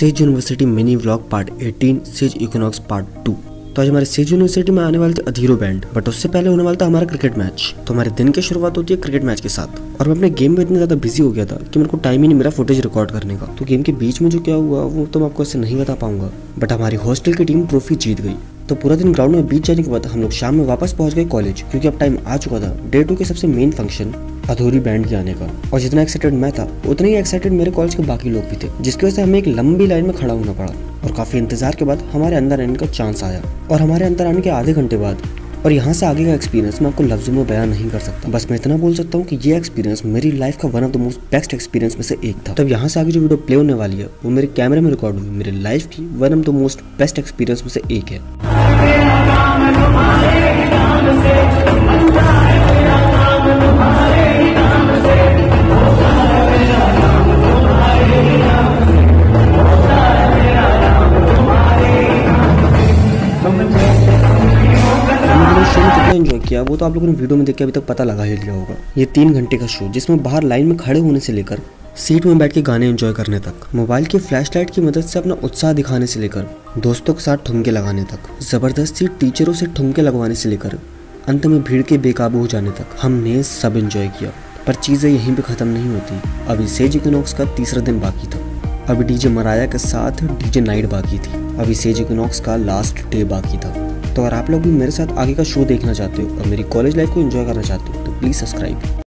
Sage university mini vlog part 18 Sage Econox part two तो आज हमारे सेज यूनिवर्सिटी में आने वाले थे अधीरो बैंड बट उससे पहले होने वाला था हमारा क्रिकेट मैच तो हमारे दिन की शुरुआत होती है क्रिकेट मैच के साथ. और मैं अपने गेम में इतना ज़्यादा बिज़ी हो गया था कि मेरे को टाइम ही नहीं मेरा फुटेज रिकॉर्ड करने का. तो गेम के बीच में जो क्या हुआ, वो तो मैं आपको ऐसे नहीं बता पाऊँगा. बट हमारी हॉस्टल की टीम ट्रॉफी जीत गई. तो पूरा दिन ग्राउंड में बीच जाने के बाद हम लोग शाम में वापस पहुँच गए कॉलेज क्योंकि अब टाइम आ चुका था। डे टू के सबसे मेन फ़ंक्शन अधूरी बैंड के आने का। और जितना एक्साइटेड मैं था, उतना ही एक्साइटेड मेरे कॉलेज के बाकी लोग भी थे, जिसकी वजह से हमें एक लंबी लाइन में खड़ा होना पड़ा। और काफ़ी इंतज़ार के बाद हमारे अंदर आने का चांस आया। और हमारे अंदर आने के आधे घंटे बाद और यहाँ से आगे का एक्सपीरियंस मैं आपको लफ्जों में बयान नहीं कर सकता। बस मैं इतना बोल सकता हूँ कि ये एक्सपीरियंस मेरी लाइफ का one of the most best experience में से एक था। तब यहाँ से आगे जो वीडियो प्ले होने वाली है, वो मेरे कैमरे में रिकॉर्ड हुई। मेरी लाइफ की one of the most best experience में से एक है। कितना एंजॉय किया? वो तो आप लोगों ने वीडियो में देख के अभी तक पता लगा ही लिया होगा। ये तीन घंटे का शो जिसमें बाहर लाइन में खड़े होने से लेकर सीट में बैठ के गाने एंजॉय करने तक मोबाइल की फ्लैशलाइट की मदद से अपना उत्साह दिखाने से लेकर, दोस्तों के साथ ठुमके लगाने तक, ज़बरदस्ती टीचरों से ठुमके लगवाने से लेकर, अंत में भीड़ के बेकाबू हो जाने तक हमने सब एंजॉय किया। पर चीज़ें यहीं पे ख़त्म नहीं होती। अभी सेज इक्विनॉक्स का तीसरा दिन बाकी था। अभी डीजे मराया के साथ डीजे नाइट बाकी थी। अभी सेज इक्विनॉक्स का लास्ट डे बाकी था। तो अगर आप लोग भी मेरे साथ आगे का शो देखना चाहते हो और मेरी कॉलेज लाइफ को एंजॉय करना चाहते हो तो प्लीज़ सब्सक्राइब